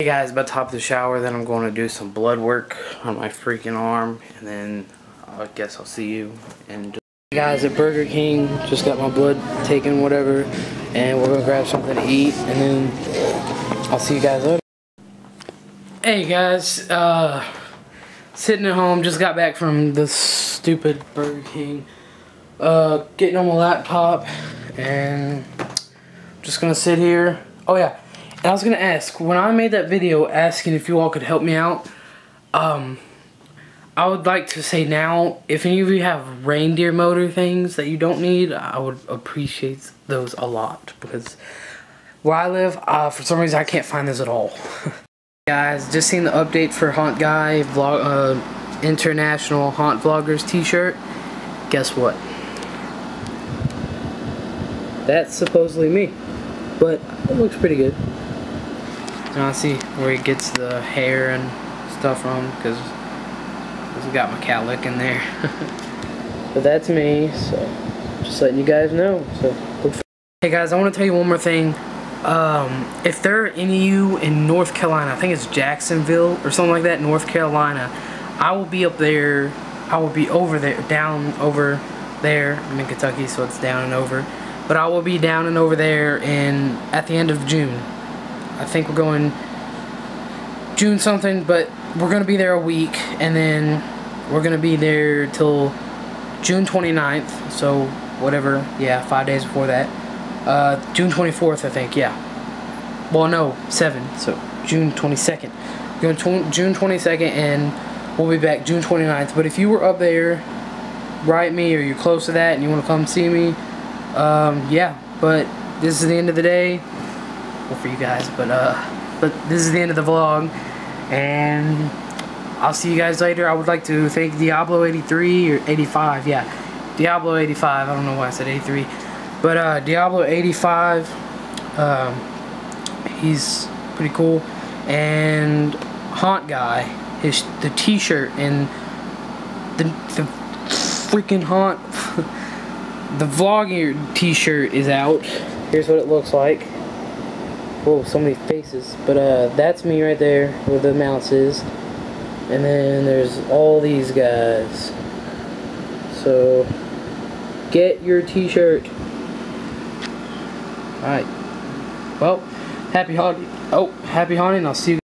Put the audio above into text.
Hey guys, about to hop the shower, then I'm going to do some blood work on my freaking arm, and then I guess I'll see you. And hey guys, at Burger King, just got my blood taken, whatever, and we're gonna grab something to eat, and then I'll see you guys later. Hey guys, uh, sitting at home, just got back from the stupid Burger King, uh, getting on my laptop, and just gonna sit here. Oh yeah. I was gonna ask, when I made that video asking if you all could help me out, um, I would like to say now, if any of you have reindeer motor things that you don't need, I would appreciate those a lot because where I live, uh, for some reason I can't find those at all. Guys, just seen the update for Haunt Guy vlog, uh, International Haunt Vloggers t-shirt. Guess what? That's supposedly me, but it looks pretty good. Now see where he gets the hair and stuff from because we got my cowlick in there. but that's me, so just letting you guys know. So Hey guys, I want to tell you one more thing. Um, if there are any of you in North Carolina, I think it's Jacksonville or something like that, North Carolina, I will be up there, I will be over there, down over there. I'm in Kentucky, so it's down and over. But I will be down and over there in at the end of June. I think we're going June something, but we're going to be there a week, and then we're going to be there till June 29th, so whatever, yeah, five days before that. Uh, June 24th, I think, yeah. Well, no, 7, so June 22nd. We're going June 22nd, and we'll be back June 29th. But if you were up there, write me, or you're close to that, and you want to come see me, um, yeah. But this is the end of the day for you guys, but uh, but this is the end of the vlog, and I'll see you guys later. I would like to thank Diablo 83 or 85, yeah, Diablo 85. I don't know why I said 83, but uh, Diablo 85, um, he's pretty cool, and Haunt Guy, his the T-shirt and the the freaking haunt. the vlogging t-shirt is out. Here's what it looks like. Whoa, so many faces. But uh, that's me right there where the mouse is. And then there's all these guys. So, get your t-shirt. Alright. Well, happy haunting. Oh, happy haunting. I'll see you.